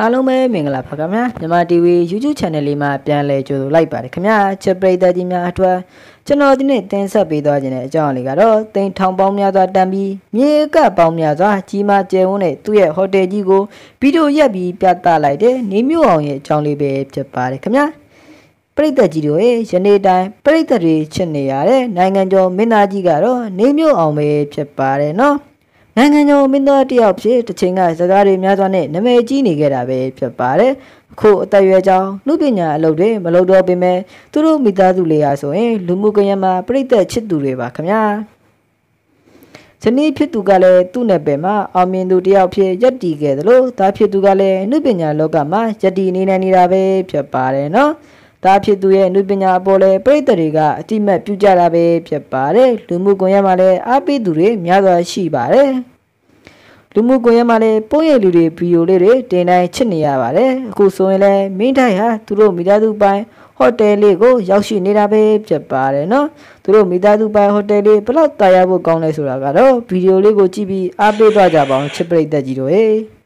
အားလုံးပဲမင်္ဂလာပါခင်ဗျာမြန်မာ TV YouTube Channel လေးမှာပြန်လည်ကြိုဆိုလိုက်ပါတယ်ခင်ဗျာချက်ပရိသတ်ကြီးများအတွက်ကျွန်တော်ဒီနေ့တင်ဆက်ပေးသွားခြင်းတဲ့အကြောင်းအလေးကတော့တိမ်ထောင်ပေါင်းများစွာတန်ပြီးမြေကပ်ပေါင်းများစွာကြီးမားကျယ်ဝန်းတဲ့သူ့ရဲ့ဟိုတယ်ကြီးကိုဗီဒီယိုရက်ပြီးပြသလိုက်တဲ့နေမျိုးအောင်ရဲ့အကြောင်းလေးပဲဖြစ်ပါတယ်ခင်ဗျာပရိသတ်ကြီးတို့ရဲ့ယနေ့တိုင်းပရိသတ်တွေချစ်နေရတဲ့နိုင်ငံကျော်မင်းသားကြီးကတော့နေမျိုးအောင်ပဲဖြစ်ပါတယ်နော် နိုင်ငံကျော်မင်းသားတယောက်ဖြစ်တစ်ချိန်ကစကားတွေများစွာနဲ့နာမည်ကြီးနေခဲ့တာပဲဖြစ်ပါတယ်အခုအသက်အရွယ်ကြောင့်လူပညာအလုပ်တွေမလုပ်တော့ပေမဲ့သူတို့မိသားစုလေးရာဆိုရင်လူမှုကွန်ရက်မှာပြိသက်ချစ်သူတွေပါခင်ဗျာဇနီးဖြစ်သူကလည်းသူ့နယ်ပယ်မှာအောင်မြင်သူတယောက်ဖြစ်ရက်တည်ခဲ့သလိုသားဖြစ်သူကလည်းအနုပညာလောကမှာရက်တည်နေနိုင်နေတာပဲဖြစ်ပါတယ်နော် ဒါဖြစ်သူရဲ့အမှုပညာအပေါ်လဲပရိသတ်တွေကအတိမတ်ပြုကြတာပဲဖြစ်ပါတယ်လူမှုကွန်ရက်မှာလည်းအားပေးသူတွေများစွာရှိပါတယ်လူမှုကွန်ရက်မှာလည်းပုံရိပ်လူတွေဗီဒီယိုလေးတွေတင်တိုင်းချစ်နေရပါတယ်အခုဆိုရင်လည်းမင်းတိုင်းဟာသူတို့မိသားစုပိုင်းဟိုတယ်လေးကိုရောက်ရှိနေတာပဲဖြစ်ပါတယ်နော်သူတို့မိသားစုပိုင်းဟိုတယ်လေးဘလောက်တာယာဖို့ကောင်းလဲဆိုတာကတော့ဗီဒီယိုလေးကိုကြည့်ပြီးအားပေးသွားကြပါအောင်ချစ်ပရိသတ်ကြီးတို့ဟေ့